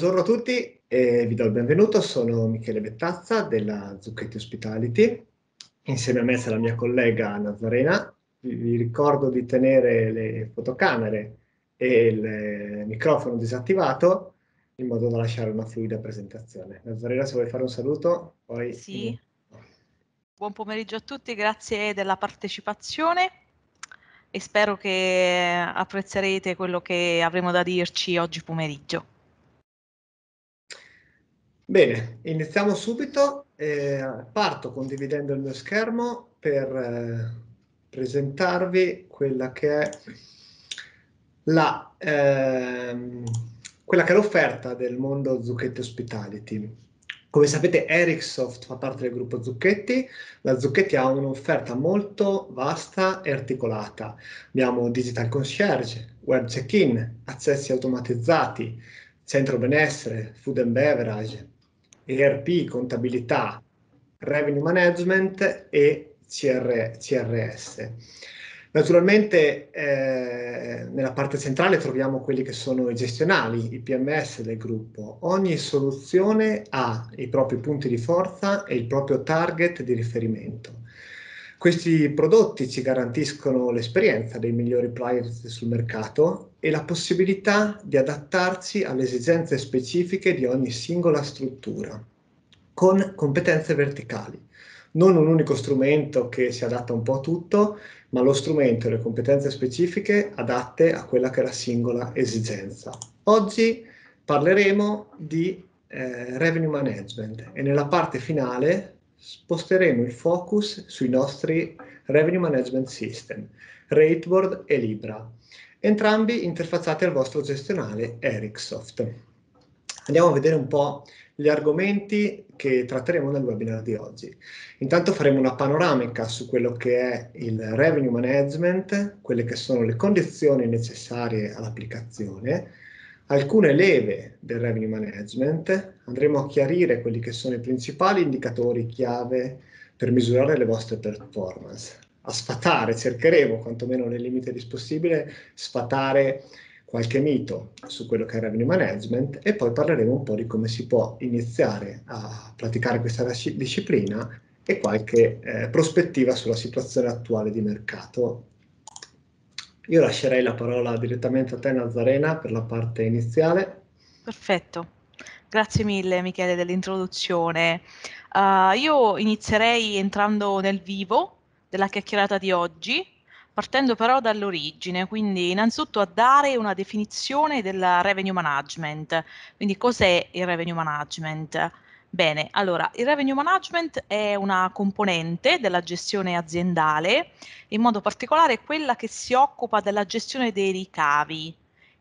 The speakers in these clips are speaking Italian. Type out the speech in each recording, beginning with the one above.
buongiorno a tutti e vi do il benvenuto. Sono Michele Bettazza della Zucchetti Hospitality. Insieme a me c'è la mia collega Nazarena. Vi, ricordo di tenere le fotocamere e il microfono disattivato in modo da lasciare una fluida presentazione. Nazarena, se vuoi fare un saluto, poi... Sì. Buon pomeriggio a tutti, grazie della partecipazione e spero che apprezzerete quello che avremo da dirci oggi pomeriggio. Bene, iniziamo subito. Eh, parto condividendo il mio schermo per eh, presentarvi quella che è la, ehm, quella che è l'offerta del mondo Zucchetti Hospitality. Come sapete Ericssoft fa parte del gruppo Zucchetti, la Zucchetti ha un'offerta molto vasta e articolata. Abbiamo digital concierge, web check-in, accessi automatizzati, centro benessere, food and beverage, ERP, contabilità, revenue management e CR, CRS. Naturalmente eh, nella parte centrale troviamo quelli che sono i gestionali, i PMS del gruppo. Ogni soluzione ha i propri punti di forza e il proprio target di riferimento. Questi prodotti ci garantiscono l'esperienza dei migliori players sul mercato e la possibilità di adattarci alle esigenze specifiche di ogni singola struttura, con competenze verticali. Non un unico strumento che si adatta un po' a tutto, ma lo strumento e le competenze specifiche adatte a quella che è la singola esigenza. Oggi parleremo di eh, revenue management e nella parte finale sposteremo il focus sui nostri revenue management system, Rateboard e Libra, entrambi interfacciati al vostro gestionale Ericssoft. Andiamo a vedere un po' gli argomenti che tratteremo nel webinar di oggi. Intanto faremo una panoramica su quello che è il revenue management, quelle che sono le condizioni necessarie all'applicazione, alcune leve del revenue management, andremo a chiarire quelli che sono i principali indicatori chiave per misurare le vostre performance, a sfatare, cercheremo quantomeno nel limite di possibile, sfatare qualche mito su quello che è il revenue management e poi parleremo un po' di come si può iniziare a praticare questa disciplina e qualche eh, prospettiva sulla situazione attuale di mercato. Io lascerei la parola direttamente a te Nazarena per la parte iniziale. Perfetto, grazie mille Michele dell'introduzione. Uh, io inizierei entrando nel vivo della chiacchierata di oggi partendo però dall'origine, quindi innanzitutto a dare una definizione del revenue management. Quindi cos'è il revenue management? Bene, allora il revenue management è una componente della gestione aziendale, in modo particolare quella che si occupa della gestione dei ricavi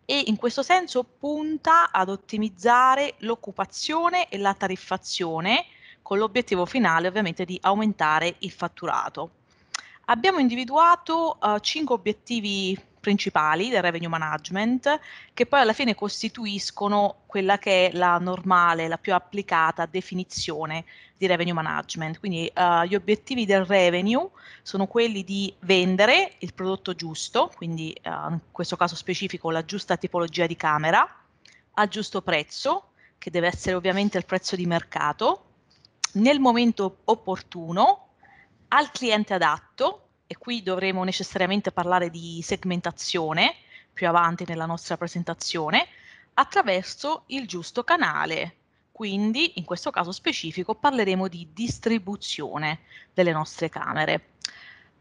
e in questo senso punta ad ottimizzare l'occupazione e la tariffazione con l'obiettivo finale ovviamente di aumentare il fatturato. Abbiamo individuato uh, cinque obiettivi principali del revenue management che poi alla fine costituiscono quella che è la normale, la più applicata definizione di revenue management. Quindi uh, gli obiettivi del revenue sono quelli di vendere il prodotto giusto, quindi uh, in questo caso specifico la giusta tipologia di camera, al giusto prezzo, che deve essere ovviamente il prezzo di mercato, nel momento opportuno al cliente adatto, e qui dovremo necessariamente parlare di segmentazione più avanti nella nostra presentazione, attraverso il giusto canale. Quindi, in questo caso specifico, parleremo di distribuzione delle nostre camere.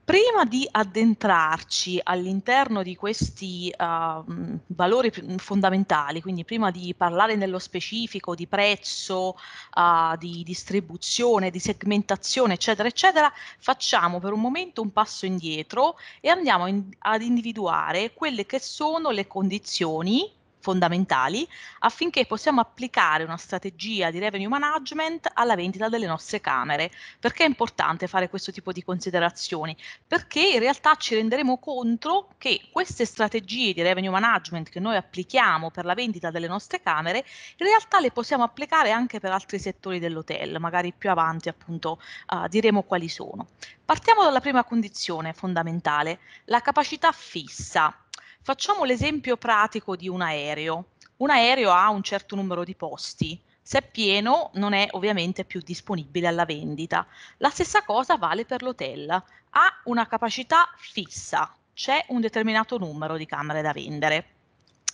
Prima di addentrarci all'interno di questi uh, valori fondamentali, quindi prima di parlare nello specifico di prezzo, uh, di distribuzione, di segmentazione, eccetera, eccetera, facciamo per un momento un passo indietro e andiamo in, ad individuare quelle che sono le condizioni fondamentali affinché possiamo applicare una strategia di revenue management alla vendita delle nostre camere. Perché è importante fare questo tipo di considerazioni? Perché in realtà ci renderemo conto che queste strategie di revenue management che noi applichiamo per la vendita delle nostre camere, in realtà le possiamo applicare anche per altri settori dell'hotel, magari più avanti appunto uh, diremo quali sono. Partiamo dalla prima condizione fondamentale, la capacità fissa. Facciamo l'esempio pratico di un aereo. Un aereo ha un certo numero di posti, se è pieno non è ovviamente più disponibile alla vendita. La stessa cosa vale per l'hotel, ha una capacità fissa, c'è un determinato numero di camere da vendere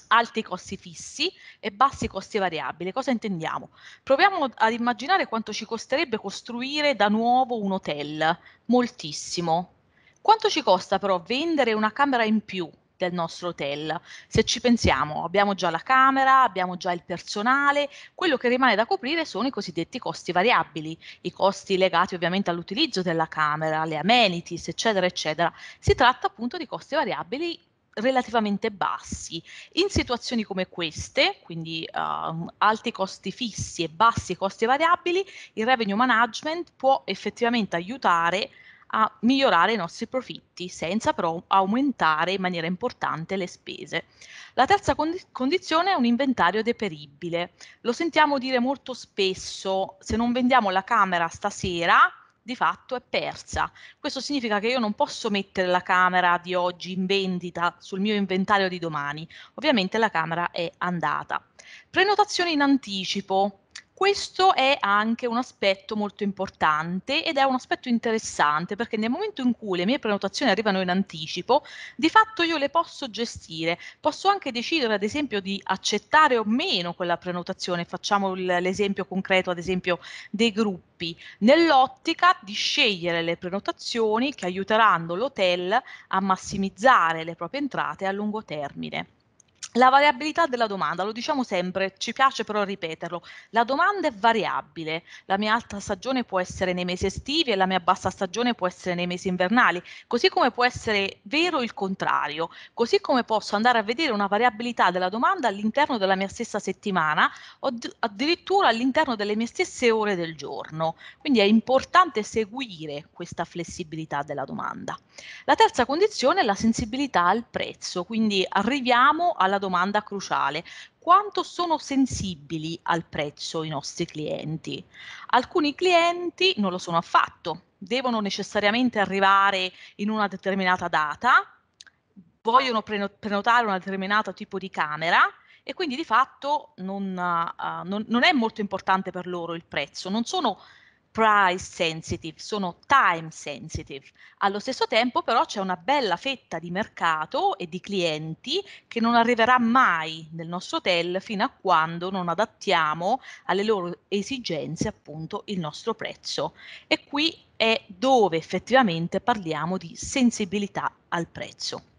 alti costi fissi e bassi costi variabili. Cosa intendiamo? Proviamo ad immaginare quanto ci costerebbe costruire da nuovo un hotel. Moltissimo. Quanto ci costa però vendere una camera in più del nostro hotel? Se ci pensiamo, abbiamo già la camera, abbiamo già il personale, quello che rimane da coprire sono i cosiddetti costi variabili, i costi legati ovviamente all'utilizzo della camera, le amenities, eccetera, eccetera. Si tratta appunto di costi variabili relativamente bassi. In situazioni come queste, quindi uh, alti costi fissi e bassi costi variabili, il revenue management può effettivamente aiutare a migliorare i nostri profitti senza però aumentare in maniera importante le spese. La terza condi condizione è un inventario deperibile. Lo sentiamo dire molto spesso, se non vendiamo la camera stasera, di fatto è persa. Questo significa che io non posso mettere la camera di oggi in vendita sul mio inventario di domani. Ovviamente la camera è andata. Prenotazione in anticipo. Questo è anche un aspetto molto importante ed è un aspetto interessante perché nel momento in cui le mie prenotazioni arrivano in anticipo, di fatto io le posso gestire, posso anche decidere ad esempio di accettare o meno quella prenotazione, facciamo l'esempio concreto ad esempio dei gruppi, nell'ottica di scegliere le prenotazioni che aiuteranno l'hotel a massimizzare le proprie entrate a lungo termine. La variabilità della domanda, lo diciamo sempre, ci piace però ripeterlo, la domanda è variabile, la mia alta stagione può essere nei mesi estivi e la mia bassa stagione può essere nei mesi invernali, così come può essere vero il contrario, così come posso andare a vedere una variabilità della domanda all'interno della mia stessa settimana o addirittura all'interno delle mie stesse ore del giorno. Quindi è importante seguire questa flessibilità della domanda. La terza condizione è la sensibilità al prezzo, quindi arriviamo alla domanda cruciale. Quanto sono sensibili al prezzo i nostri clienti? Alcuni clienti non lo sono affatto, devono necessariamente arrivare in una determinata data, vogliono prenotare un determinato tipo di camera e quindi di fatto non, uh, non, non è molto importante per loro il prezzo, non sono price sensitive, sono time sensitive. Allo stesso tempo però c'è una bella fetta di mercato e di clienti che non arriverà mai nel nostro hotel fino a quando non adattiamo alle loro esigenze appunto il nostro prezzo. E qui è dove effettivamente parliamo di sensibilità al prezzo.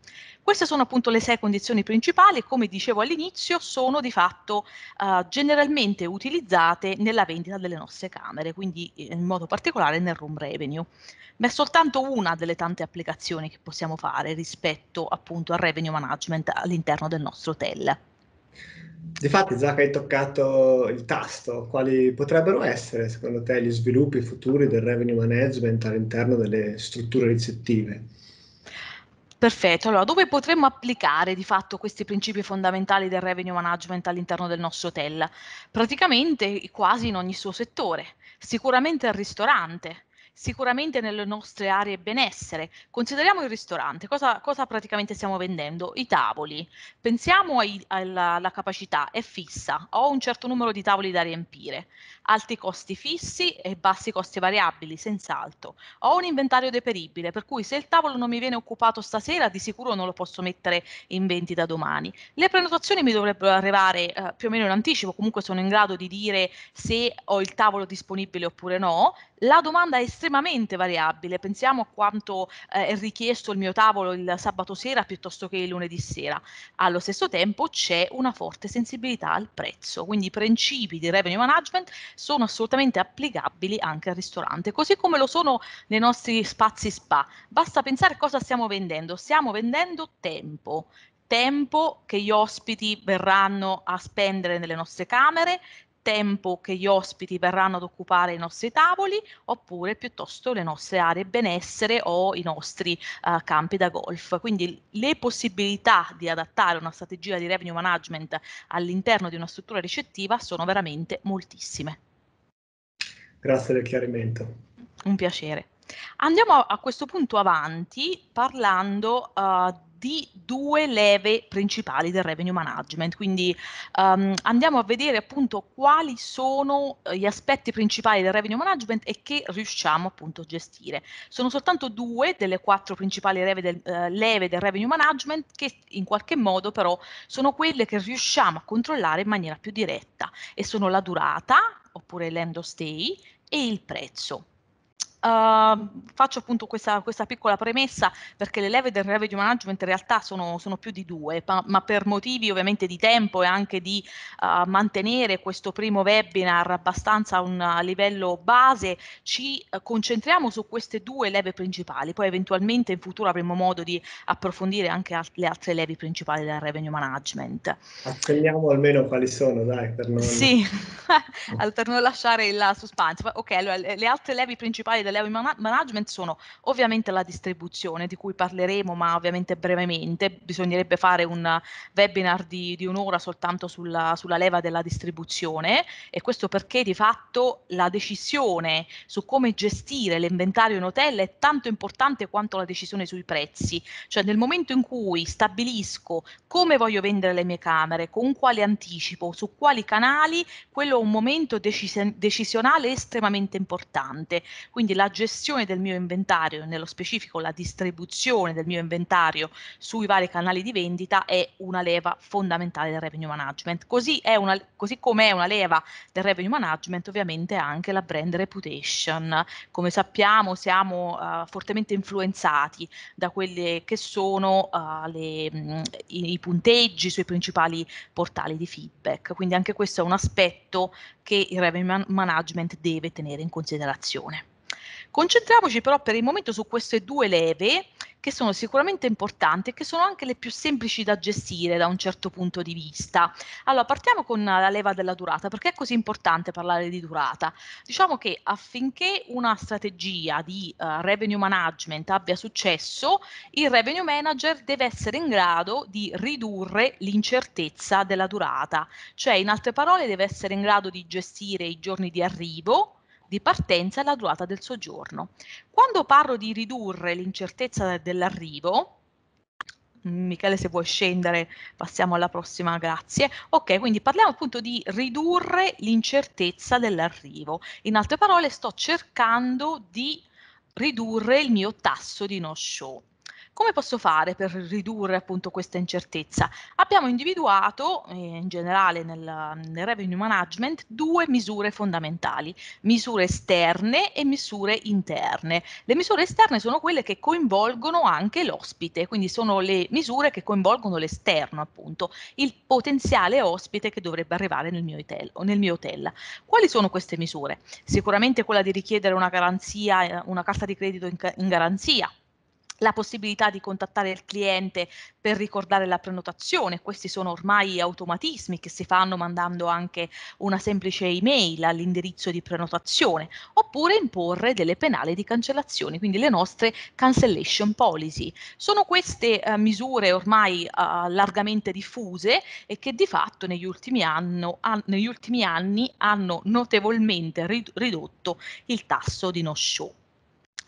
Queste sono appunto le sei condizioni principali e come dicevo all'inizio sono di fatto uh, generalmente utilizzate nella vendita delle nostre camere, quindi in modo particolare nel room revenue. Ma è soltanto una delle tante applicazioni che possiamo fare rispetto appunto al revenue management all'interno del nostro hotel. Difatti, che hai toccato il tasto, quali potrebbero essere secondo te gli sviluppi futuri del revenue management all'interno delle strutture ricettive? Perfetto, allora dove potremmo applicare di fatto questi principi fondamentali del revenue management all'interno del nostro hotel? Praticamente quasi in ogni suo settore, sicuramente al ristorante, sicuramente nelle nostre aree benessere. Consideriamo il ristorante, cosa, cosa praticamente stiamo vendendo? I tavoli. Pensiamo ai, alla, alla, capacità, è fissa, ho un certo numero di tavoli da riempire, alti costi fissi e bassi costi variabili, senz'altro. Ho un inventario deperibile, per cui se il tavolo non mi viene occupato stasera, di sicuro non lo posso mettere in vendita domani. Le prenotazioni mi dovrebbero arrivare eh, più o meno in anticipo, comunque sono in grado di dire se ho il tavolo disponibile oppure no, la domanda è estremamente variabile, pensiamo a quanto eh, è richiesto il mio tavolo il sabato sera piuttosto che il lunedì sera. Allo stesso tempo c'è una forte sensibilità al prezzo, quindi i principi di revenue management sono assolutamente applicabili anche al ristorante, così come lo sono nei nostri spazi spa. Basta pensare cosa stiamo vendendo, stiamo vendendo tempo, tempo che gli ospiti verranno a spendere nelle nostre camere, tempo che gli ospiti verranno ad occupare i nostri tavoli oppure piuttosto le nostre aree benessere o i nostri uh, campi da golf. Quindi le possibilità di adattare una strategia di revenue management all'interno di una struttura ricettiva sono veramente moltissime. Grazie del chiarimento. Un piacere. Andiamo a questo punto avanti parlando uh, di due leve principali del revenue management, quindi um, andiamo a vedere appunto quali sono eh, gli aspetti principali del revenue management e che riusciamo appunto a gestire. Sono soltanto due delle quattro principali leve del, uh, leve del revenue management che in qualche modo però sono quelle che riusciamo a controllare in maniera più diretta e sono la durata oppure l'end of stay e il prezzo. Uh, faccio appunto questa, questa, piccola premessa perché le leve del revenue management in realtà sono, sono più di due, ma, ma, per motivi ovviamente di tempo e anche di uh, mantenere questo primo webinar abbastanza a un livello base, ci uh, concentriamo su queste due leve principali, poi eventualmente in futuro avremo modo di approfondire anche al le altre leve principali del revenue management. Accenniamo almeno quali sono, dai, per non... Sì, per non lasciare il suspense. Ok, allora le, le altre leve principali del level management sono ovviamente la distribuzione, di cui parleremo, ma ovviamente brevemente. Bisognerebbe fare un webinar di, di un'ora soltanto sulla, sulla leva della distribuzione e questo perché di fatto la decisione su come gestire l'inventario in hotel è tanto importante quanto la decisione sui prezzi. Cioè nel momento in cui stabilisco come voglio vendere le mie camere, con quale anticipo, su quali canali, quello è un momento decis- decisionale estremamente importante. Quindi la gestione del mio inventario, nello specifico la distribuzione del mio inventario sui vari canali di vendita è una leva fondamentale del revenue management. Così, una, così come è una leva del revenue management ovviamente anche la brand reputation. Come sappiamo siamo uh, fortemente influenzati da quelli che sono uh, le, mh, i, i punteggi sui principali portali di feedback. Quindi anche questo è un aspetto che il revenue management deve tenere in considerazione. Concentriamoci però per il momento su queste due leve che sono sicuramente importanti e che sono anche le più semplici da gestire da un certo punto di vista. Allora, partiamo con la leva della durata, perché è così importante parlare di durata? Diciamo che affinché una strategia di uh, revenue management abbia successo, il revenue manager deve essere in grado di ridurre l'incertezza della durata, cioè in altre parole deve essere in grado di gestire i giorni di arrivo, di partenza e la durata del soggiorno. Quando parlo di ridurre l'incertezza dell'arrivo, Michele se vuoi scendere passiamo alla prossima, grazie. Ok, quindi parliamo appunto di ridurre l'incertezza dell'arrivo. In altre parole sto cercando di ridurre il mio tasso di no show. Come posso fare per ridurre appunto questa incertezza? Abbiamo individuato eh, in generale nel, nel, revenue management due misure fondamentali, misure esterne e misure interne. Le misure esterne sono quelle che coinvolgono anche l'ospite, quindi sono le misure che coinvolgono l'esterno appunto, il potenziale ospite che dovrebbe arrivare nel mio hotel. Nel mio hotel. Quali sono queste misure? Sicuramente quella di richiedere una garanzia, eh, una carta di credito in, in garanzia, la possibilità di contattare il cliente per ricordare la prenotazione, questi sono ormai automatismi che si fanno mandando anche una semplice email all'indirizzo di prenotazione, oppure imporre delle penali di cancellazione, quindi le nostre cancellation policy. Sono queste uh, misure ormai uh, largamente diffuse e che di fatto negli ultimi, anno, an negli ultimi anni hanno notevolmente ridotto il tasso di no show.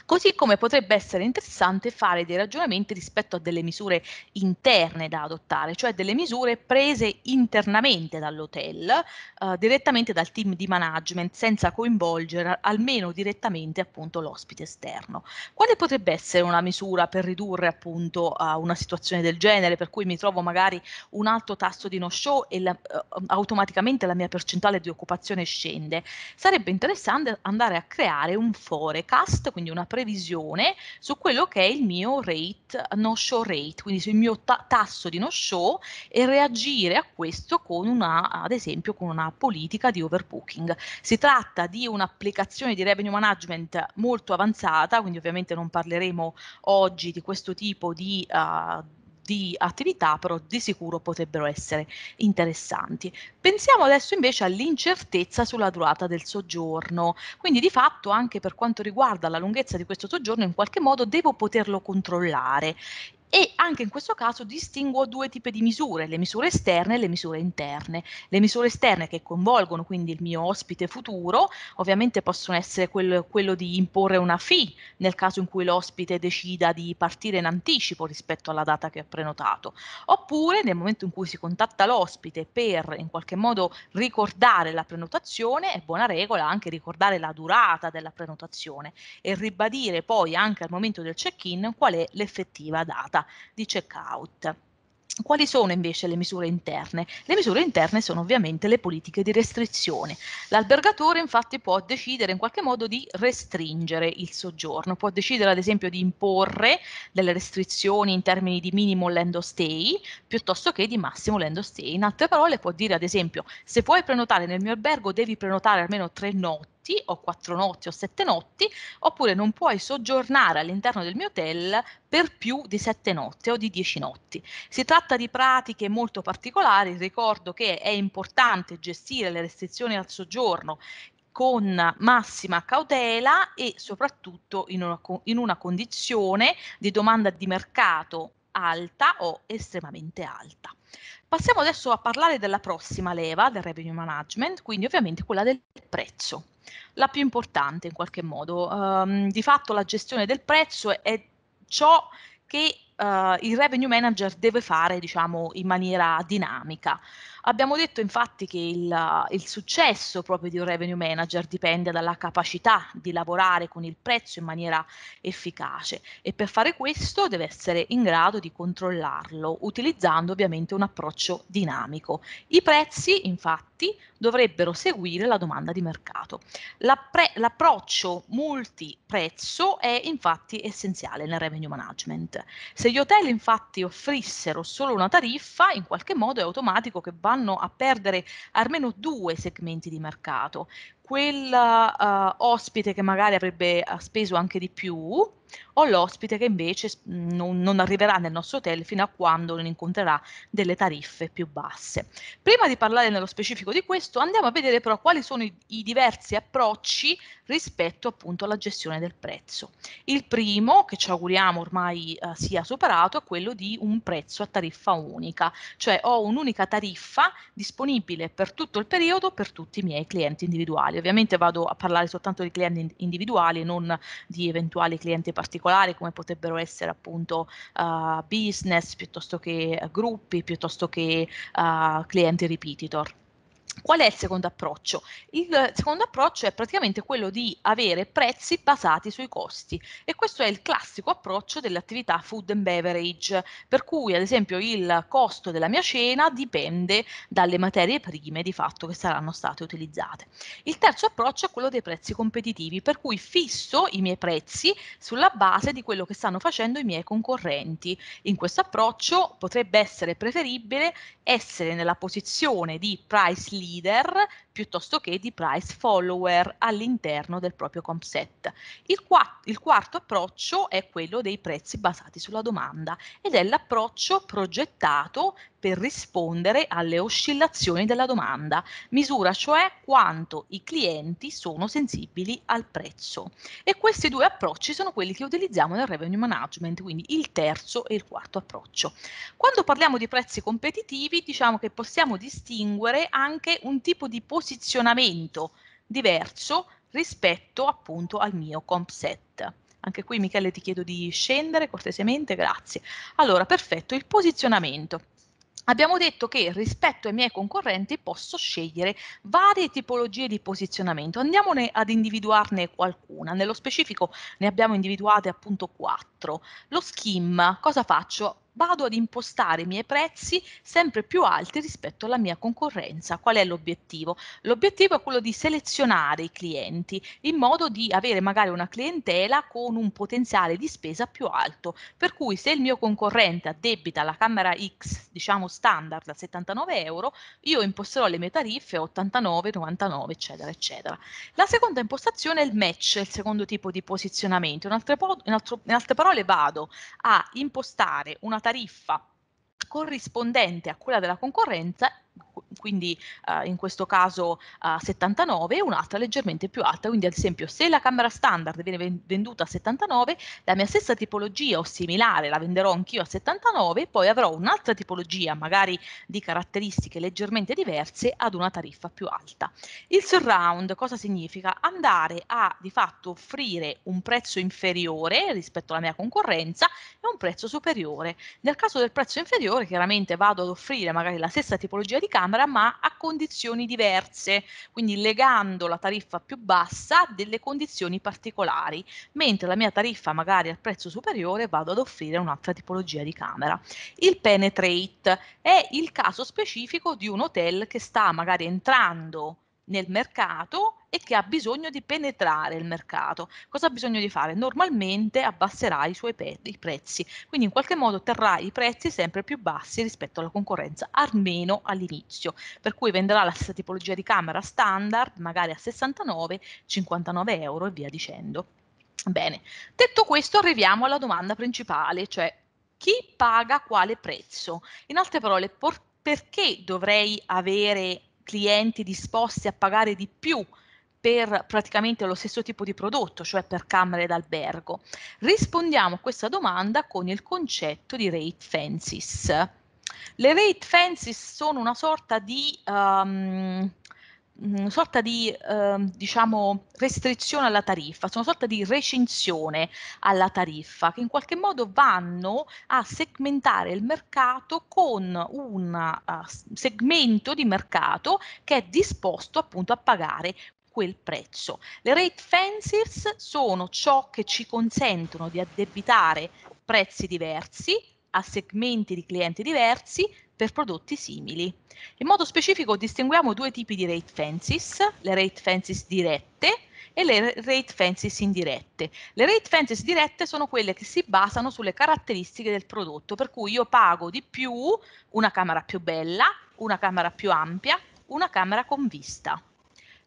Così come potrebbe essere interessante fare dei ragionamenti rispetto a delle misure interne da adottare, cioè delle misure prese internamente dall'hotel, eh, direttamente dal team di management, senza coinvolgere almeno direttamente appunto l'ospite esterno. Quale potrebbe essere una misura per ridurre appunto uh, una situazione del genere, per cui mi trovo magari un alto tasso di no show e la, uh, automaticamente la mia percentuale di occupazione scende? Sarebbe interessante andare a creare un forecast, quindi una previsione su quello che è il mio rate, no show rate, quindi sul mio ta- tasso di no show e reagire a questo con una, ad esempio, con una politica di overbooking. Si tratta di un'applicazione di revenue management molto avanzata, quindi ovviamente non parleremo oggi di questo tipo di uh, di attività però di sicuro potrebbero essere interessanti. Pensiamo adesso invece all'incertezza sulla durata del soggiorno, quindi di fatto anche per quanto riguarda la lunghezza di questo soggiorno in qualche modo devo poterlo controllare e anche in questo caso distinguo due tipi di misure, le misure esterne e le misure interne. Le misure esterne che coinvolgono quindi il mio ospite futuro, ovviamente possono essere quello, quello di imporre una fee nel caso in cui l'ospite decida di partire in anticipo rispetto alla data che ho prenotato, oppure nel momento in cui si contatta l'ospite per in qualche modo ricordare la prenotazione, è buona regola anche ricordare la durata della prenotazione e ribadire poi anche al momento del check-in qual è l'effettiva data porta di checkout. Quali sono invece le misure interne? Le misure interne sono ovviamente le politiche di restrizione. L'albergatore infatti può decidere in qualche modo di restringere il soggiorno, può decidere ad esempio di imporre delle restrizioni in termini di minimo land stay piuttosto che di massimo land stay. In altre parole può dire ad esempio se puoi prenotare nel mio albergo devi prenotare almeno tre notti notti o quattro notti o sette notti, oppure non puoi soggiornare all'interno del mio hotel per più di sette notti o di dieci notti. Si tratta di pratiche molto particolari, ricordo che è importante gestire le restrizioni al soggiorno con massima cautela e soprattutto in una, in una condizione di domanda di mercato alta o estremamente alta. Passiamo adesso a parlare della prossima leva del revenue management, quindi ovviamente quella del prezzo la più importante in qualche modo. Um, di fatto la gestione del prezzo è ciò che uh, il revenue manager deve fare diciamo in maniera dinamica. Abbiamo detto infatti che il, il, successo proprio di un revenue manager dipende dalla capacità di lavorare con il prezzo in maniera efficace e per fare questo deve essere in grado di controllarlo utilizzando ovviamente un approccio dinamico. I prezzi infatti dovrebbero seguire la domanda di mercato. l'approccio multiprezzo è infatti essenziale nel revenue management. Se gli hotel infatti offrissero solo una tariffa, in qualche modo è automatico che vanno a perdere almeno due segmenti di mercato. Quel uh, ospite che magari avrebbe uh, speso anche di più o l'ospite che invece non, non, arriverà nel nostro hotel fino a quando non incontrerà delle tariffe più basse. Prima di parlare nello specifico di questo, andiamo a vedere però quali sono i, i diversi approcci rispetto appunto alla gestione del prezzo. Il primo, che ci auguriamo ormai eh, sia superato, è quello di un prezzo a tariffa unica, cioè ho un'unica tariffa disponibile per tutto il periodo per tutti i miei clienti individuali. Ovviamente vado a parlare soltanto di clienti individuali, non di eventuali clienti particolari come potrebbero essere appunto uh, business piuttosto che gruppi, piuttosto che uh, clienti repetitor. Qual è il secondo approccio? Il secondo approccio è praticamente quello di avere prezzi basati sui costi e questo è il classico approccio delle attività food and beverage, per cui ad esempio il costo della mia cena dipende dalle materie prime di fatto che saranno state utilizzate. Il terzo approccio è quello dei prezzi competitivi, per cui fisso i miei prezzi sulla base di quello che stanno facendo i miei concorrenti. In questo approccio potrebbe essere preferibile essere nella posizione di price leader leader piuttosto che di price follower all'interno del proprio comp set. Il, qua- il quarto approccio è quello dei prezzi basati sulla domanda ed è l'approccio progettato per rispondere alle oscillazioni della domanda, misura cioè quanto i clienti sono sensibili al prezzo. E questi due approcci sono quelli che utilizziamo nel revenue management, quindi il terzo e il quarto approccio. Quando parliamo di prezzi competitivi, diciamo che possiamo distinguere anche un tipo di posizionamento diverso rispetto appunto al mio comp set. Anche qui Michele ti chiedo di scendere cortesemente, grazie. Allora, perfetto, il posizionamento. Abbiamo detto che rispetto ai miei concorrenti posso scegliere varie tipologie di posizionamento. Andiamone ad individuarne qualcuna. Nello specifico ne abbiamo individuate appunto quattro. Lo skim, cosa faccio? Vado ad impostare i miei prezzi sempre più alti rispetto alla mia concorrenza. Qual è l'obiettivo? L'obiettivo è quello di selezionare i clienti in modo di avere magari una clientela con un potenziale di spesa più alto. Per cui se il mio concorrente addebita la camera X, diciamo standard a 79 euro, io imposterò le mie tariffe a 89, 99, eccetera, eccetera. La seconda impostazione è il match, il secondo tipo di posizionamento. In altre, in altro, in altre parole vado a impostare una tariffa corrispondente a quella della concorrenza quindi uh, in questo caso uh, 79 e un'altra leggermente più alta, quindi ad esempio se la camera standard viene venduta a 79, la mia stessa tipologia o similare la venderò anch'io a 79, poi avrò un'altra tipologia magari di caratteristiche leggermente diverse ad una tariffa più alta. Il surround cosa significa? Andare a di fatto offrire un prezzo inferiore rispetto alla mia concorrenza e un prezzo superiore. Nel caso del prezzo inferiore chiaramente vado ad offrire magari la stessa tipologia di camera ma a condizioni diverse, quindi legando la tariffa più bassa a delle condizioni particolari, mentre la mia tariffa magari al prezzo superiore vado ad offrire un'altra tipologia di camera. Il penetrate è il caso specifico di un hotel che sta magari entrando nel mercato e che ha bisogno di penetrare il mercato. Cosa ha bisogno di fare? Normalmente abbasserà i suoi i prezzi, quindi in qualche modo terrà i prezzi sempre più bassi rispetto alla concorrenza, almeno all'inizio, per cui venderà la stessa tipologia di camera standard, magari a 69, 59 euro e via dicendo. Bene, detto questo arriviamo alla domanda principale, cioè chi paga quale prezzo? In altre parole, perché dovrei avere clienti disposti a pagare di più per praticamente lo stesso tipo di prodotto, cioè per camere d'albergo? Rispondiamo a questa domanda con il concetto di rate fences. Le rate fences sono una sorta di um, una sorta di eh, diciamo restrizione alla tariffa, sono una sorta di recinzione alla tariffa che in qualche modo vanno a segmentare il mercato con un uh, segmento di mercato che è disposto appunto a pagare quel prezzo. Le rate fences sono ciò che ci consentono di addebitare prezzi diversi a segmenti di clienti diversi per prodotti simili. In modo specifico distinguiamo due tipi di rate fences, le rate fences dirette e le rate fences indirette. Le rate fences dirette sono quelle che si basano sulle caratteristiche del prodotto, per cui io pago di più una camera più bella, una camera più ampia, una camera con vista.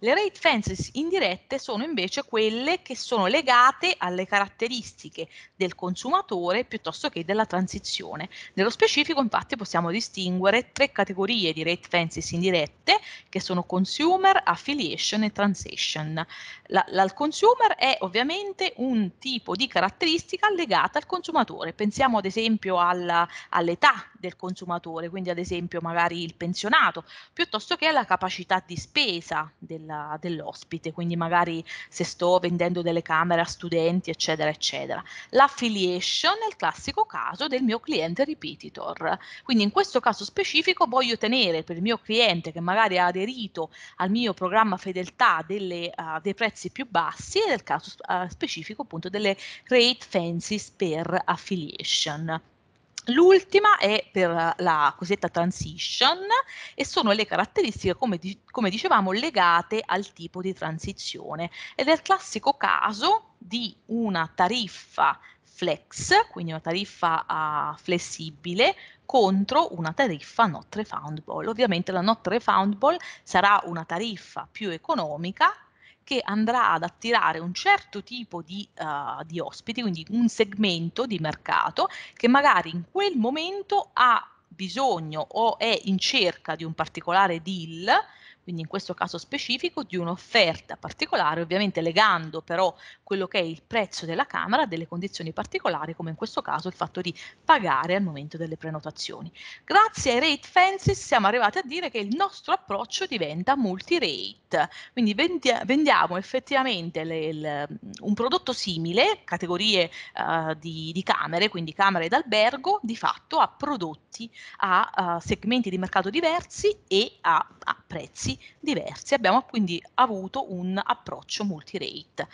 Le rate fences indirette sono invece quelle che sono legate alle caratteristiche del consumatore piuttosto che della transizione. Nello specifico infatti possiamo distinguere tre categorie di rate fences indirette che sono consumer, affiliation e transition. La, il consumer è ovviamente un tipo di caratteristica legata al consumatore. Pensiamo ad esempio all'età del consumatore, quindi ad esempio magari il pensionato, piuttosto che alla capacità di spesa del della, dell'ospite, quindi magari se sto vendendo delle camere a studenti, eccetera, eccetera. L'affiliation è il classico caso del mio cliente repetitor, quindi in questo caso specifico voglio tenere per il mio cliente che magari ha aderito al mio programma fedeltà delle, uh, dei prezzi più bassi e nel caso uh, specifico appunto delle rate fences per affiliation. L'ultima è per la cosiddetta transition e sono le caratteristiche, come, di, come, dicevamo, legate al tipo di transizione ed è il classico caso di una tariffa flex, quindi una tariffa uh, flessibile contro una tariffa not refundable. Ovviamente la not refundable sarà una tariffa più economica che andrà ad attirare un certo tipo di, uh, di ospiti, quindi un segmento di mercato che magari in quel momento ha bisogno o è in cerca di un particolare deal quindi in questo caso specifico di un'offerta particolare, ovviamente legando però quello che è il prezzo della camera a delle condizioni particolari, come in questo caso il fatto di pagare al momento delle prenotazioni. Grazie ai rate fences siamo arrivati a dire che il nostro approccio diventa multi-rate, quindi vendiamo effettivamente le, le, un prodotto simile, categorie uh, di, di, camere, quindi camere d'albergo, di fatto a prodotti, a uh, segmenti di mercato diversi e a, a prezzi diversi. Abbiamo quindi avuto un approccio multi-rate.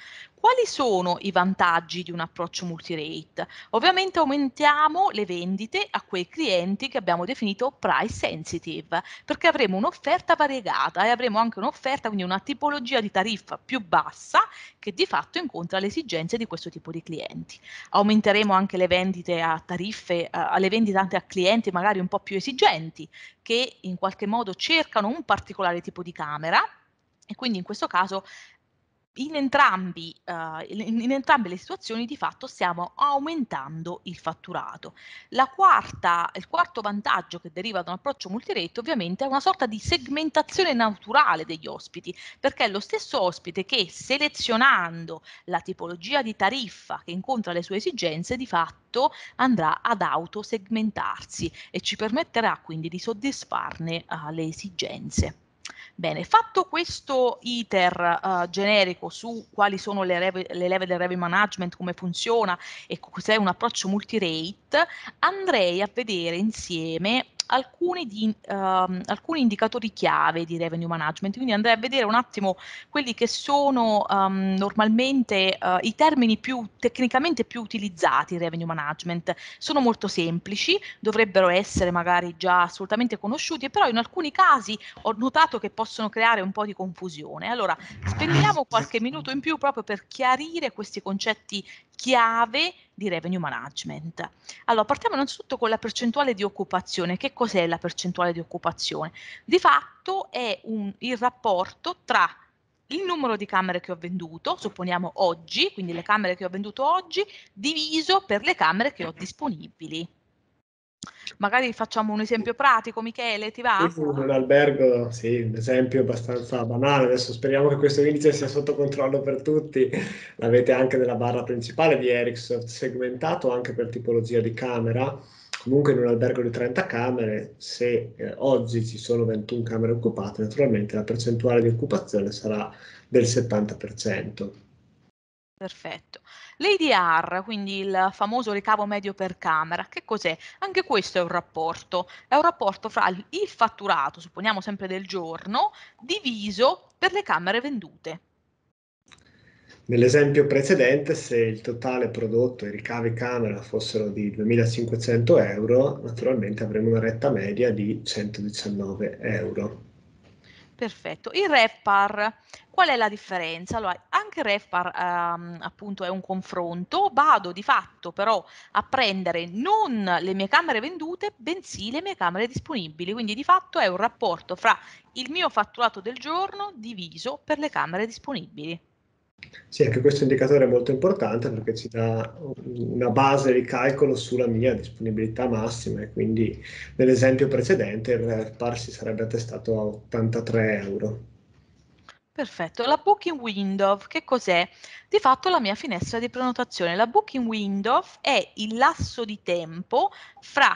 Quali sono i vantaggi di un approccio multi-rate? Ovviamente aumentiamo le vendite a quei clienti che abbiamo definito price sensitive, perché avremo un'offerta variegata e avremo anche un'offerta, quindi una tipologia di tariffa più bassa che di fatto incontra le esigenze di questo tipo di clienti. Aumenteremo anche le vendite a tariffe, alle vendite anche a clienti magari un po' più esigenti, che in qualche modo cercano un particolare tipo di camera e quindi in questo caso in, entrambi, uh, in, in, entrambe le situazioni di fatto stiamo aumentando il fatturato. Quarta, il quarto vantaggio che deriva da un approccio multirate ovviamente è una sorta di segmentazione naturale degli ospiti, perché è lo stesso ospite che selezionando la tipologia di tariffa che incontra le sue esigenze di fatto andrà ad autosegmentarsi e ci permetterà quindi di soddisfarne uh, le esigenze. Bene, fatto questo iter uh, generico su quali sono le, leve, le leve del revenue management, come funziona e cos'è un approccio multi-rate, andrei a vedere insieme alcuni, di, uh, alcuni, indicatori chiave di revenue management, quindi andrei a vedere un attimo quelli che sono um, normalmente uh, i termini più tecnicamente più utilizzati in revenue management. Sono molto semplici, dovrebbero essere magari già assolutamente conosciuti, però in alcuni casi ho notato che possono creare un po' di confusione. Allora, spendiamo qualche minuto in più proprio per chiarire questi concetti chiave di revenue management. Allora, partiamo innanzitutto con la percentuale di occupazione. Che cos'è la percentuale di occupazione? Di fatto è un, il rapporto tra il numero di camere che ho venduto, supponiamo oggi, quindi le camere che ho venduto oggi, diviso per le camere che ho disponibili. Magari facciamo un esempio pratico, Michele, ti va? Un albergo, sì, un esempio abbastanza banale. Adesso speriamo che questo indice sia sotto controllo per tutti. L'avete anche nella barra principale di Ericsson, segmentato anche per tipologia di camera. Comunque in un albergo di 30 camere, se eh, oggi ci sono 21 camere occupate, naturalmente la percentuale di occupazione sarà del 70%. Perfetto. L'ADR, quindi il famoso ricavo medio per camera, che cos'è? Anche questo è un rapporto, è un rapporto fra il fatturato, supponiamo sempre del giorno, diviso per le camere vendute. Nell'esempio precedente, se il totale prodotto e i ricavi camera fossero di 2.500 euro, naturalmente avremo una retta media di 119 euro. Perfetto. Il REFPAR, qual è la differenza? Allora, anche il REFPAR ehm, appunto è un confronto, vado di fatto però a prendere non le mie camere vendute, bensì le mie camere disponibili, quindi di fatto è un rapporto fra il mio fatturato del giorno diviso per le camere disponibili. Sì, anche questo indicatore è molto importante perché ci dà una base di calcolo sulla mia disponibilità massima e quindi nell'esempio precedente il REFPAR si sarebbe attestato a 83 euro. Perfetto, la booking window che cos'è? Di fatto la mia finestra di prenotazione. La booking window è il lasso di tempo fra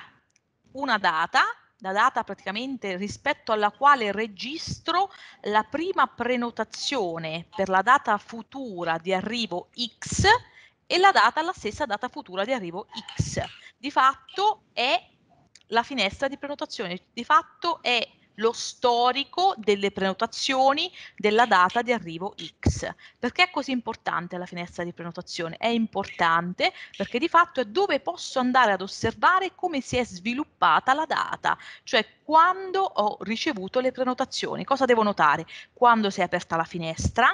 una data la data praticamente rispetto alla quale registro la prima prenotazione per la data futura di arrivo X e la data, la stessa data futura di arrivo X. Di fatto è la finestra di prenotazione, di fatto è lo storico delle prenotazioni della data di arrivo X. Perché è così importante la finestra di prenotazione? È importante perché di fatto è dove posso andare ad osservare come si è sviluppata la data, cioè quando ho ricevuto le prenotazioni. Cosa devo notare? Quando si è aperta la finestra,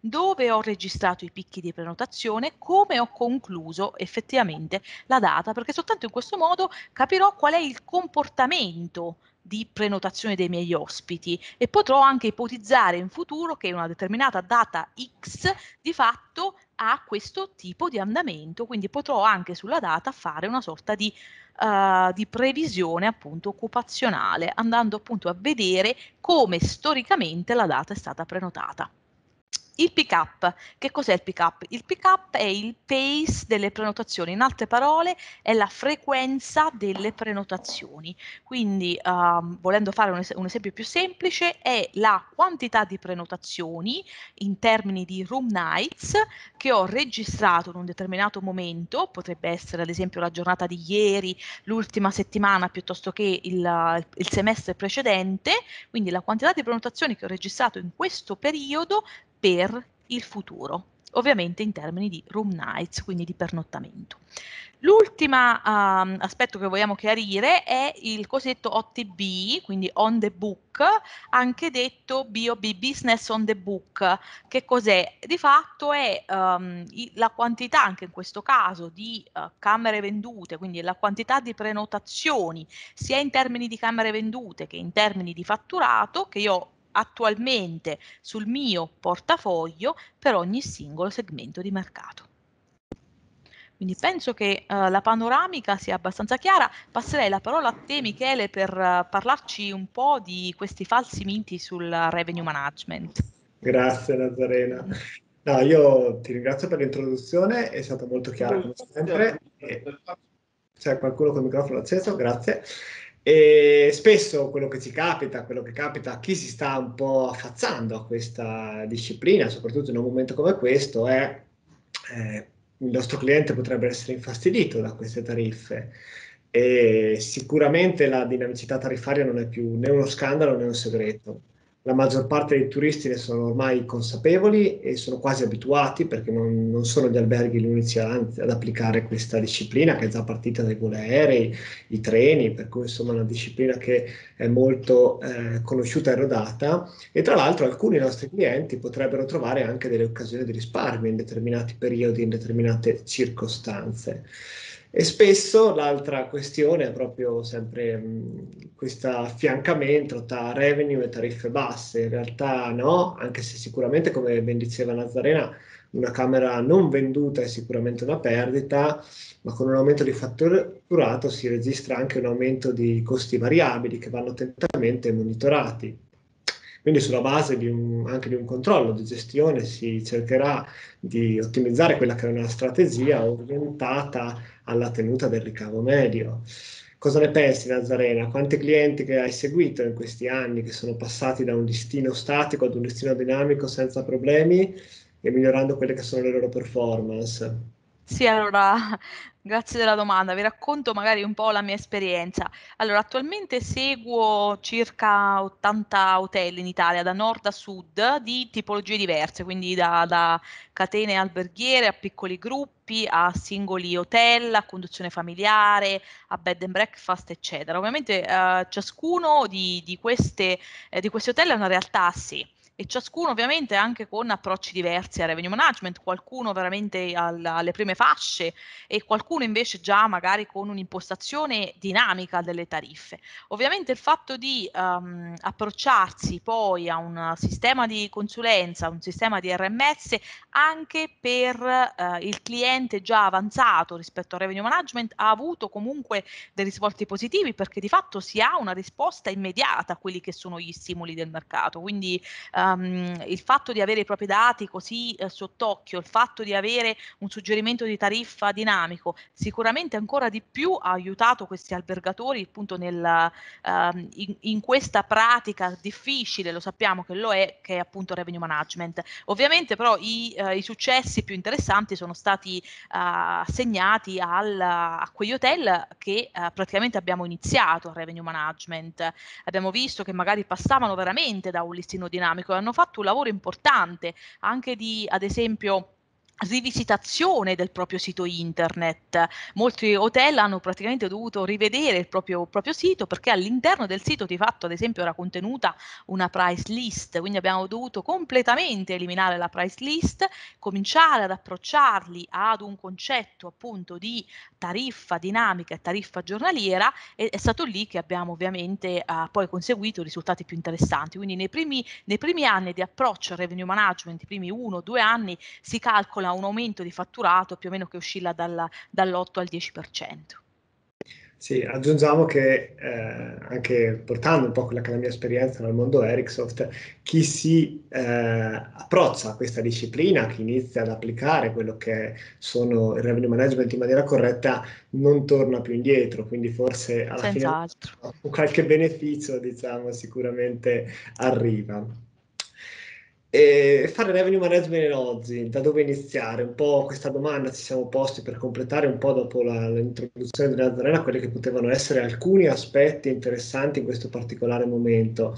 dove ho registrato i picchi di prenotazione, come ho concluso effettivamente la data, perché soltanto in questo modo capirò qual è il comportamento di prenotazione dei miei ospiti e potrò anche ipotizzare in futuro che una determinata data X di fatto ha questo tipo di andamento, quindi potrò anche sulla data fare una sorta di, uh, di previsione appunto occupazionale, andando appunto a vedere come storicamente la data è stata prenotata. Il pick up, che cos'è il pick up? Il pick up è il pace delle prenotazioni, in altre parole è la frequenza delle prenotazioni. Quindi, um, volendo fare un, es- un, esempio più semplice, è la quantità di prenotazioni in termini di room nights che ho registrato in un determinato momento, potrebbe essere ad esempio la giornata di ieri, l'ultima settimana piuttosto che il, il semestre precedente, quindi la quantità di prenotazioni che ho registrato in questo periodo per il futuro, ovviamente in termini di room nights, quindi di pernottamento. L'ultimo um, aspetto che vogliamo chiarire è il cosiddetto OTB, quindi on the book, anche detto BOB, business on the book. Che cos'è? Di fatto è um, la quantità, anche in questo caso, di uh, camere vendute, quindi la quantità di prenotazioni, sia in termini di camere vendute che in termini di fatturato, che io attualmente sul mio portafoglio per ogni singolo segmento di mercato. Quindi penso che uh, la panoramica sia abbastanza chiara. Passerei la parola a te, Michele, per uh, parlarci un po' di questi falsi miti sul revenue management. Grazie, Nazarena. No, io ti ringrazio per l'introduzione, è stata molto chiara come sempre. C'è qualcuno con il microfono acceso? Grazie. E spesso quello che ci capita, quello che capita a chi si sta un po' affacciando a questa disciplina, soprattutto in un momento come questo, è eh, il nostro cliente potrebbe essere infastidito da queste tariffe. E sicuramente la dinamicità tariffaria non è più né uno scandalo né un segreto la maggior parte dei turisti ne sono ormai consapevoli e sono quasi abituati perché non, non sono gli alberghi gli unici ad, applicare questa disciplina che è già partita dai voli aerei, i treni, per cui insomma è una disciplina che è molto eh, conosciuta e rodata e tra l'altro alcuni nostri clienti potrebbero trovare anche delle occasioni di risparmio in determinati periodi, in determinate circostanze. E spesso l'altra questione è proprio sempre questo affiancamento tra revenue e tariffe basse. In realtà no, anche se sicuramente, come ben diceva Nazarena, una camera non venduta è sicuramente una perdita, ma con un aumento di fatturato si registra anche un aumento di costi variabili che vanno attentamente monitorati. Quindi sulla base di un, anche di un controllo di gestione si cercherà di ottimizzare quella che è una strategia orientata alla tenuta del ricavo medio. Cosa ne pensi Nazarena? Quanti clienti che hai seguito in questi anni che sono passati da un listino statico ad un listino dinamico senza problemi e migliorando quelle che sono le loro performance? Sì, allora Grazie della domanda, vi racconto magari un po' la mia esperienza. Allora, attualmente seguo circa 80 hotel in Italia, da nord a sud, di tipologie diverse, quindi da, da catene alberghiere a piccoli gruppi, a singoli hotel, a conduzione familiare, a bed and breakfast, eccetera. Ovviamente eh, ciascuno di, di, queste, eh, di questi hotel è una realtà a sé e ciascuno ovviamente anche con approcci diversi al revenue management, qualcuno veramente al, alle prime fasce e qualcuno invece già magari con un'impostazione dinamica delle tariffe. Ovviamente il fatto di um, approcciarsi poi a un sistema di consulenza, un sistema di RMS anche per uh, il cliente già avanzato rispetto al revenue management ha avuto comunque dei risvolti positivi perché di fatto si ha una risposta immediata a quelli che sono gli stimoli del mercato. Quindi uh, um, il fatto di avere i propri dati così eh, sott'occhio, il fatto di avere un suggerimento di tariffa dinamico, sicuramente ancora di più ha aiutato questi albergatori appunto nel, uh, in, in, questa pratica difficile, lo sappiamo che lo è, che è appunto revenue management. Ovviamente però i, uh, i successi più interessanti sono stati uh, assegnati al, a quegli hotel che eh, praticamente abbiamo iniziato il revenue management. Abbiamo visto che magari passavano veramente da un listino dinamico hanno fatto un lavoro importante anche di, ad esempio, rivisitazione del proprio sito internet. Molti hotel hanno praticamente dovuto rivedere il proprio, proprio, sito perché all'interno del sito di fatto ad esempio era contenuta una price list, quindi abbiamo dovuto completamente eliminare la price list, cominciare ad approcciarli ad un concetto appunto di tariffa dinamica e tariffa giornaliera e è stato lì che abbiamo ovviamente uh, poi conseguito risultati più interessanti. Quindi nei primi, nei primi anni di approccio al revenue management, i primi uno o due anni, si calcola ha un aumento di fatturato più o meno che oscilla dalla, dall'8 al 10%. Sì, aggiungiamo che eh, anche portando un po' quella che è la mia esperienza nel mondo Ericssoft, chi si eh, approccia a questa disciplina, chi inizia ad applicare quello che sono il revenue management in maniera corretta, non torna più indietro, quindi forse alla Senz'altro. fine qualche beneficio, diciamo, sicuramente arriva. E fare revenue management oggi, da dove iniziare? Un po' questa domanda ci siamo posti per completare un po' dopo la, l'introduzione della Nazarena quelli che potevano essere alcuni aspetti interessanti in questo particolare momento.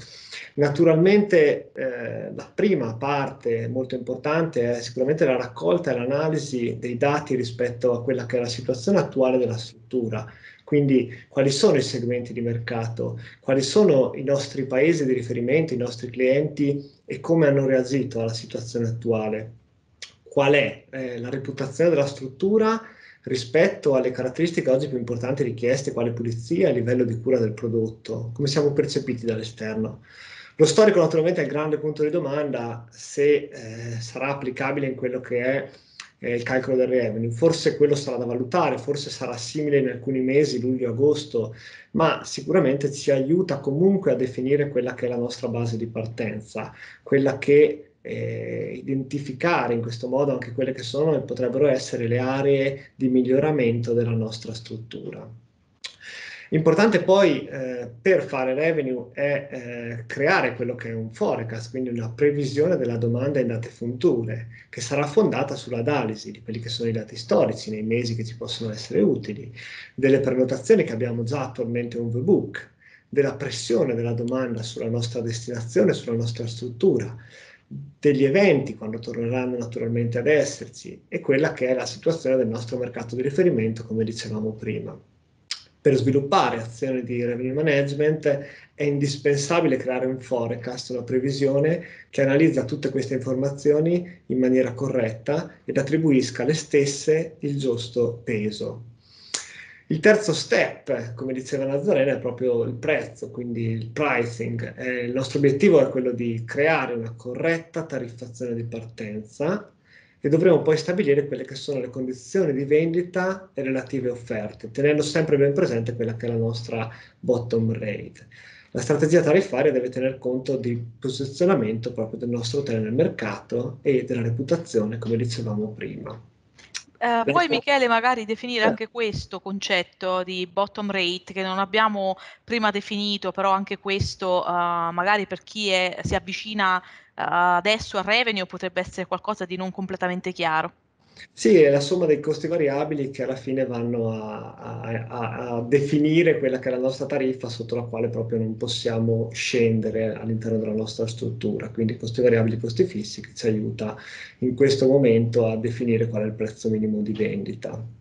Naturalmente eh, la prima parte molto importante è sicuramente la raccolta e l'analisi dei dati rispetto a quella che è la situazione attuale della struttura quindi quali sono i segmenti di mercato, quali sono i nostri paesi di riferimento, i nostri clienti e come hanno reagito alla situazione attuale. Qual è eh, la reputazione della struttura rispetto alle caratteristiche oggi più importanti richieste, quale pulizia e livello di cura del prodotto, come siamo percepiti dall'esterno. Lo storico naturalmente è il grande punto di domanda se eh, sarà applicabile in quello che è eh, il calcolo del revenue. Forse quello sarà da valutare, forse sarà simile in alcuni mesi, luglio, agosto, ma sicuramente ci aiuta comunque a definire quella che è la nostra base di partenza, quella che eh, identificare in questo modo anche quelle che sono e potrebbero essere le aree di miglioramento della nostra struttura. Importante poi eh, per fare revenue è eh, creare quello che è un forecast, quindi una previsione della domanda in date future, che sarà fondata sull'analisi di quelli che sono i dati storici nei mesi che ci possono essere utili, delle prenotazioni che abbiamo già attualmente un webbook, della pressione della domanda sulla nostra destinazione, sulla nostra struttura, degli eventi quando torneranno naturalmente ad esserci e quella che è la situazione del nostro mercato di riferimento, come dicevamo prima per sviluppare azioni di revenue management è indispensabile creare un forecast, una previsione che analizza tutte queste informazioni in maniera corretta ed attribuisca alle stesse il giusto peso. Il terzo step, come diceva Nazarena, è proprio il prezzo, quindi il pricing. Eh, il nostro obiettivo è quello di creare una corretta tariffazione di partenza e dovremo poi stabilire quelle che sono le condizioni di vendita e relative offerte, tenendo sempre ben presente quella che è la nostra bottom rate. La strategia tariffaria deve tener conto di posizionamento proprio del nostro hotel nel mercato e della reputazione, come dicevamo prima. Uh, puoi Michele magari definire anche questo concetto di bottom rate che non abbiamo prima definito, però anche questo uh, magari per chi è, si avvicina adesso a revenue potrebbe essere qualcosa di non completamente chiaro. Sì, è la somma dei costi variabili che alla fine vanno a, a, a, definire quella che è la nostra tariffa sotto la quale proprio non possiamo scendere all'interno della nostra struttura. Quindi costi variabili e costi fissi che ci aiuta in questo momento a definire qual è il prezzo minimo di vendita.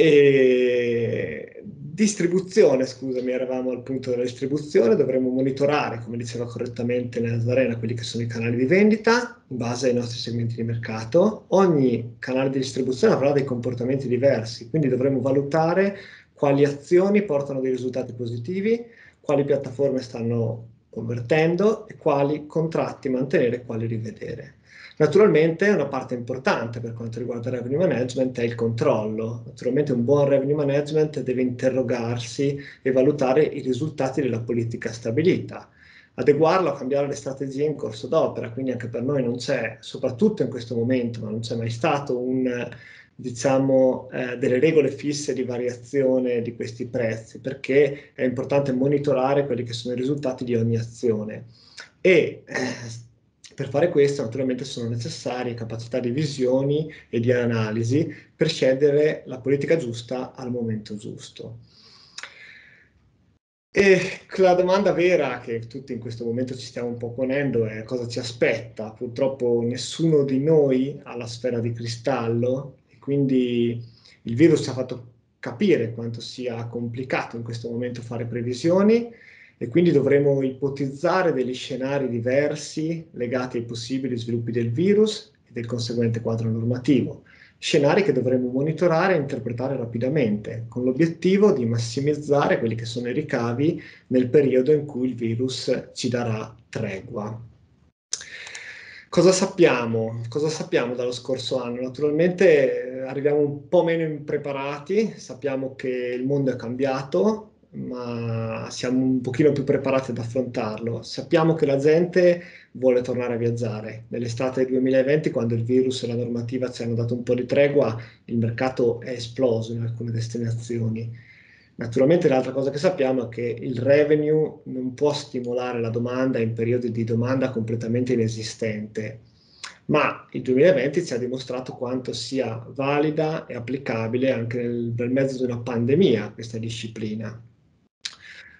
E distribuzione, scusami, eravamo al punto della distribuzione, dovremmo monitorare, come diceva correttamente Nazarena, quelli che sono i canali di vendita in base ai nostri segmenti di mercato. Ogni canale di distribuzione avrà dei comportamenti diversi, quindi dovremo valutare quali azioni portano dei risultati positivi, quali piattaforme stanno convertendo e quali contratti mantenere e quali rivedere. Naturalmente una parte importante per quanto riguarda il revenue management è il controllo. Naturalmente un buon revenue management deve interrogarsi e valutare i risultati della politica stabilita, adeguarlo a cambiare le strategie in corso d'opera, quindi anche per noi non c'è, soprattutto in questo momento, ma non c'è mai stato un diciamo, eh, delle regole fisse di variazione di questi prezzi, perché è importante monitorare quelli che sono i risultati di ogni azione. E eh, per fare questo naturalmente sono necessarie capacità di visioni e di analisi per scegliere la politica giusta al momento giusto. E la domanda vera che tutti in questo momento ci stiamo un po' ponendo è cosa ci aspetta. Purtroppo nessuno di noi ha la sfera di cristallo e quindi il virus ci ha fatto capire quanto sia complicato in questo momento fare previsioni e quindi dovremo ipotizzare degli scenari diversi legati ai possibili sviluppi del virus e del conseguente quadro normativo, scenari che dovremo monitorare e interpretare rapidamente, con l'obiettivo di massimizzare quelli che sono i ricavi nel periodo in cui il virus ci darà tregua. Cosa sappiamo? Cosa sappiamo dallo scorso anno? Naturalmente eh, arriviamo un po' meno impreparati, sappiamo che il mondo è cambiato, ma siamo un pochino più preparati ad affrontarlo. Sappiamo che la gente vuole tornare a viaggiare. Nell'estate 2020, quando il virus e la normativa ci hanno dato un po' di tregua, il mercato è esploso in alcune destinazioni. Naturalmente l'altra cosa che sappiamo è che il revenue non può stimolare la domanda in periodi di domanda completamente inesistente, ma il 2020 ci ha dimostrato quanto sia valida e applicabile anche nel, nel mezzo di una pandemia questa disciplina.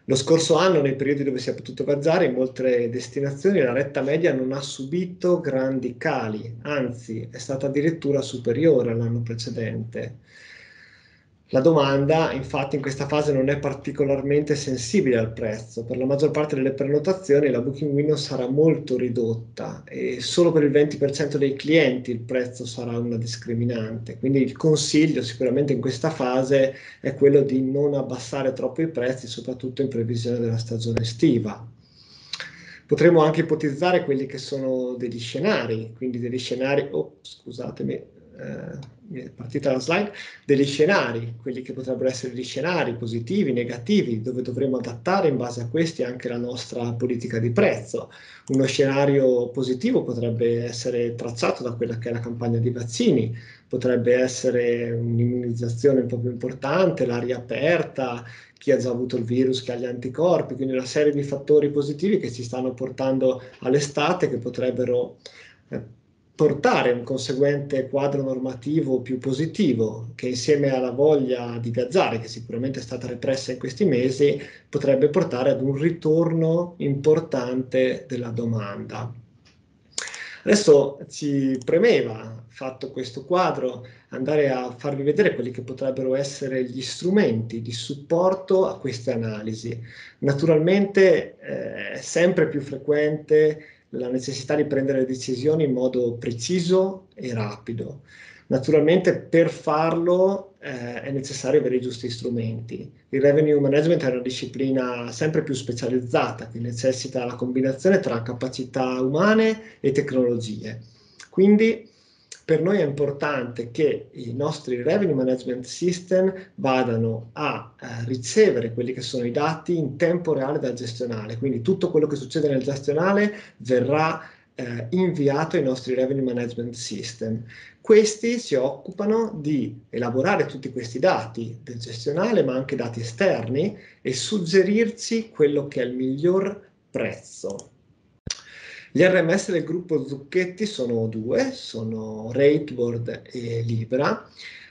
Lo scorso anno, nei periodi dove si è potuto viaggiare, in molte destinazioni la retta media non ha subito grandi cali, anzi è stata addirittura superiore all'anno precedente. La domanda infatti in questa fase non è particolarmente sensibile al prezzo, per la maggior parte delle prenotazioni la booking window sarà molto ridotta e solo per il 20% dei clienti il prezzo sarà una discriminante, quindi il consiglio sicuramente in questa fase è quello di non abbassare troppo i prezzi, soprattutto in previsione della stagione estiva. Potremmo anche ipotizzare quelli che sono degli scenari, quindi degli scenari, oh, scusatemi, eh, partita la slide, degli scenari, quelli che potrebbero essere degli scenari positivi, negativi, dove dovremo adattare in base a questi anche la nostra politica di prezzo. Uno scenario positivo potrebbe essere tracciato da quella che è la campagna di vaccini, potrebbe essere un'immunizzazione un po' più importante, l'aria aperta, chi ha già avuto il virus, chi ha gli anticorpi, quindi una serie di fattori positivi che ci stanno portando all'estate che potrebbero eh, portare un conseguente quadro normativo più positivo che insieme alla voglia di viaggiare, che sicuramente è stata repressa in questi mesi, potrebbe portare ad un ritorno importante della domanda. Adesso ci premeva, fatto questo quadro, andare a farvi vedere quelli che potrebbero essere gli strumenti di supporto a queste analisi. Naturalmente eh, è sempre più frequente la necessità di prendere decisioni in modo preciso e rapido. Naturalmente per farlo eh, è necessario avere i giusti strumenti. Il revenue management è una disciplina sempre più specializzata che necessita la combinazione tra capacità umane e tecnologie. Quindi per noi è importante che i nostri revenue management system vadano a eh, ricevere quelli che sono i dati in tempo reale dal gestionale, quindi tutto quello che succede nel gestionale verrà eh, inviato ai nostri revenue management system. Questi si occupano di elaborare tutti questi dati del gestionale, ma anche dati esterni, e suggerirci quello che è il miglior prezzo gli RMS del gruppo Zucchetti sono due, sono Rateboard e Libra.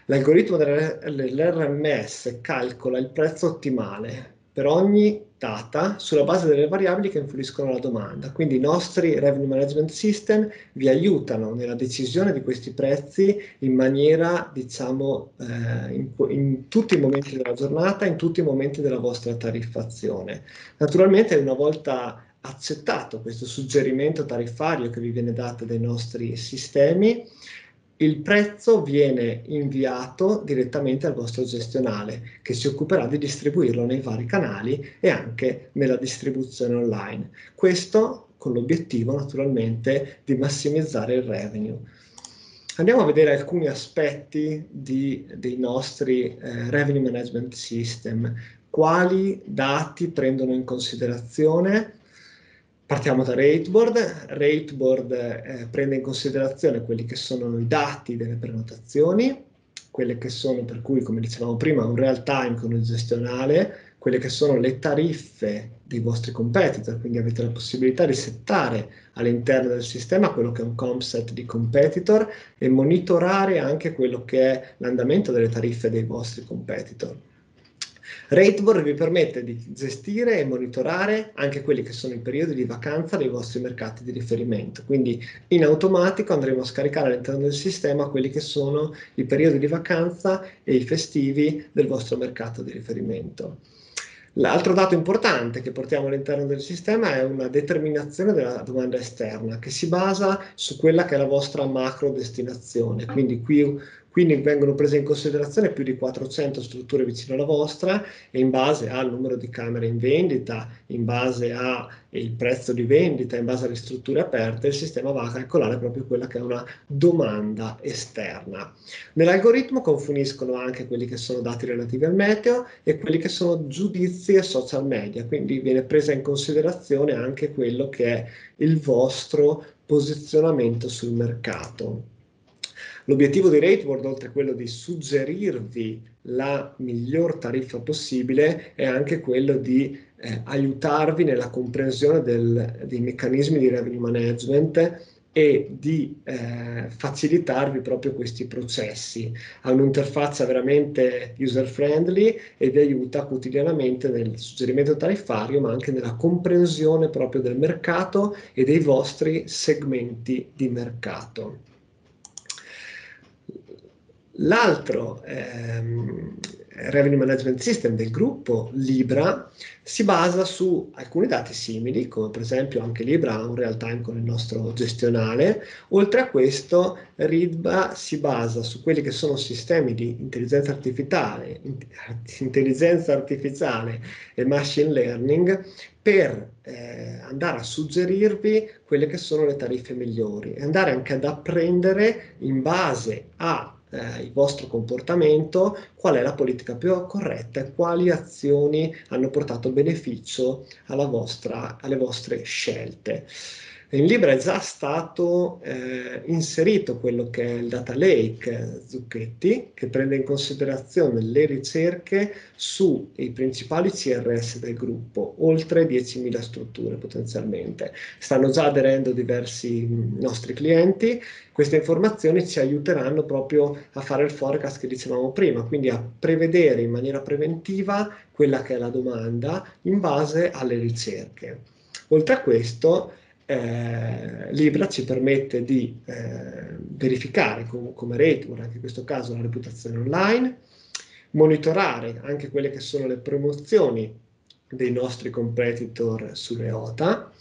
L'algoritmo dell'RMS calcola il prezzo ottimale per ogni data sulla base delle variabili che influiscono alla domanda. Quindi i nostri revenue management system vi aiutano nella decisione di questi prezzi in maniera, diciamo, eh, in, in, tutti i momenti della giornata, in tutti i momenti della vostra tariffazione. Naturalmente una volta accettato questo suggerimento tariffario che vi viene dato dai nostri sistemi, il prezzo viene inviato direttamente al vostro gestionale che si occuperà di distribuirlo nei vari canali e anche nella distribuzione online. Questo con l'obiettivo naturalmente di massimizzare il revenue. Andiamo a vedere alcuni aspetti di, dei nostri eh, revenue management system. Quali dati prendono in considerazione Partiamo da Rateboard. Rateboard eh, prende in considerazione quelli che sono i dati delle prenotazioni, quelle che sono, per cui, come dicevamo prima, un real time con il gestionale, quelle che sono le tariffe dei vostri competitor, quindi avete la possibilità di settare all'interno del sistema quello che è un comp set di competitor e monitorare anche quello che è l'andamento delle tariffe dei vostri competitor. Rateboard vi permette di gestire e monitorare anche quelli che sono i periodi di vacanza dei vostri mercati di riferimento. Quindi in automatico andremo a scaricare all'interno del sistema quelli che sono i periodi di vacanza e i festivi del vostro mercato di riferimento. L'altro dato importante che portiamo all'interno del sistema è una determinazione della domanda esterna che si basa su quella che è la vostra macro destinazione. Quindi qui quindi vengono prese in considerazione più di 400 strutture vicino alla vostra e in base al numero di camere in vendita, in base al prezzo di vendita, in base alle strutture aperte, il sistema va a calcolare proprio quella che è una domanda esterna. Nell'algoritmo confuniscono anche quelli che sono dati relativi al meteo e quelli che sono giudizi e social media, quindi viene presa in considerazione anche quello che è il vostro posizionamento sul mercato. L'obiettivo di Rateboard, oltre a quello di suggerirvi la miglior tariffa possibile, è anche quello di eh, aiutarvi nella comprensione del, dei meccanismi di revenue management e di eh, facilitarvi proprio questi processi. Ha un'interfaccia veramente user friendly e vi aiuta quotidianamente nel suggerimento tariffario, ma anche nella comprensione proprio del mercato e dei vostri segmenti di mercato. L'altro ehm, Revenue Management System del gruppo Libra si basa su alcuni dati simili, come per esempio anche Libra ha un real time con il nostro gestionale. Oltre a questo, RIDBA si basa su quelli che sono sistemi di intelligenza artificiale, intelligenza artificiale e machine learning per eh, andare a suggerirvi quelle che sono le tariffe migliori e andare anche ad apprendere in base a eh, il vostro comportamento, qual è la politica più corretta e quali azioni hanno portato beneficio vostra, alle vostre scelte. In Libra è già stato eh, inserito quello che è il data lake Zucchetti, che prende in considerazione le ricerche sui principali CRS del gruppo, oltre 10.000 strutture potenzialmente. Stanno già aderendo diversi nostri clienti, queste informazioni ci aiuteranno proprio a fare il forecast che dicevamo prima, quindi a prevedere in maniera preventiva quella che è la domanda in base alle ricerche. Oltre a questo, eh, Libra ci permette di eh, verificare com come Ratework, anche in questo caso la reputazione online, monitorare anche quelle che sono le promozioni dei nostri competitor sulle OTA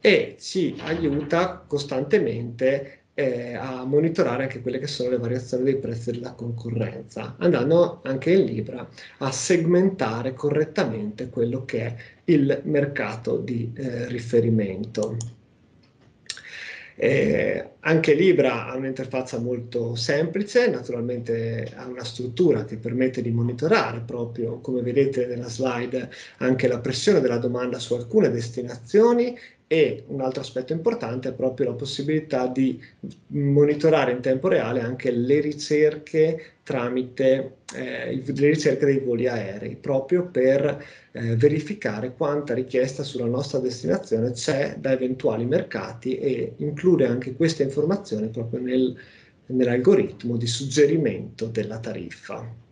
e ci aiuta costantemente eh, a monitorare anche quelle che sono le variazioni dei prezzi della concorrenza, andando anche in Libra a segmentare correttamente quello che è il mercato di eh, riferimento. Eh, anche Libra ha un'interfaccia molto semplice, naturalmente ha una struttura che permette di monitorare proprio, come vedete nella slide, anche la pressione della domanda su alcune destinazioni e un altro aspetto importante è proprio la possibilità di monitorare in tempo reale anche le ricerche tramite eh, le ricerche dei voli aerei, proprio per eh, verificare quanta richiesta sulla nostra destinazione c'è da eventuali mercati e include anche queste informazioni proprio nel, nell'algoritmo di suggerimento della tariffa.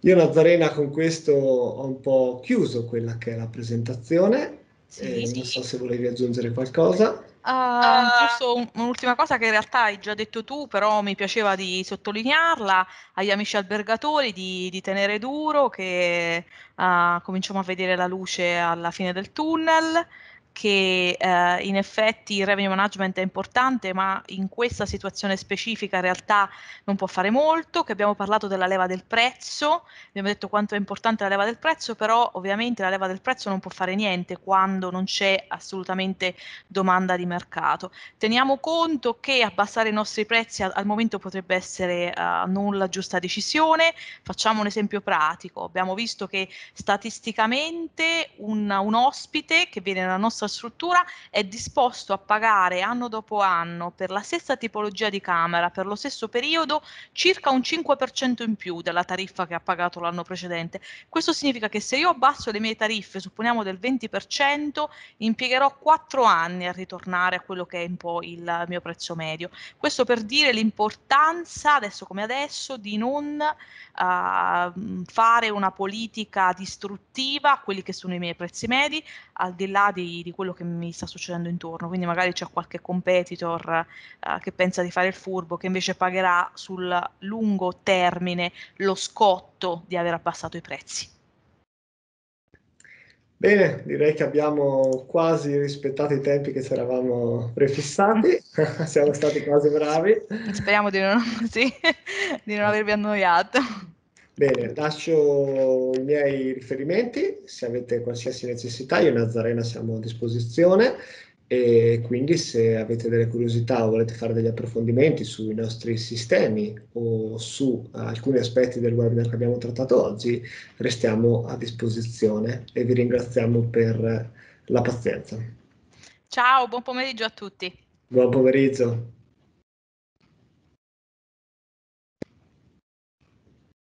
Io Nazarena con questo ho un po' chiuso quella che è la presentazione, sì, eh, sì. non so se volevi aggiungere qualcosa. Uh, giusto un'ultima cosa che in realtà hai già detto tu, però mi piaceva di sottolinearla agli amici albergatori di, di tenere duro che uh, cominciamo a vedere la luce alla fine del tunnel che eh, in effetti il revenue management è importante, ma in questa situazione specifica in realtà non può fare molto, che abbiamo parlato della leva del prezzo, abbiamo detto quanto è importante la leva del prezzo, però ovviamente la leva del prezzo non può fare niente quando non c'è assolutamente domanda di mercato. Teniamo conto che abbassare i nostri prezzi al, al momento potrebbe essere uh, non la giusta decisione, facciamo un esempio pratico, abbiamo visto che statisticamente un, un ospite che viene nella nostra nostra struttura è disposto a pagare anno dopo anno per la stessa tipologia di camera, per lo stesso periodo, circa un 5% in più della tariffa che ha pagato l'anno precedente. Questo significa che se io abbasso le mie tariffe, supponiamo del 20%, impiegherò 4 anni a ritornare a quello che è un po' il mio prezzo medio. Questo per dire l'importanza, adesso come adesso, di non uh, fare una politica distruttiva a quelli che sono i miei prezzi medi, al di là di, di quello che mi sta succedendo intorno. Quindi magari c'è qualche competitor uh, che pensa di fare il furbo, che invece pagherà sul lungo termine lo scotto di aver abbassato i prezzi. Bene, direi che abbiamo quasi rispettato i tempi che ci eravamo prefissati, siamo stati quasi bravi. Speriamo di non, sì, di non avervi annoiato. Bene, lascio i miei riferimenti, se avete qualsiasi necessità, io e Nazarena siamo a disposizione e quindi se avete delle curiosità o volete fare degli approfondimenti sui nostri sistemi o su alcuni aspetti del webinar che abbiamo trattato oggi, restiamo a disposizione e vi ringraziamo per la pazienza. Ciao, buon pomeriggio a tutti. Buon pomeriggio.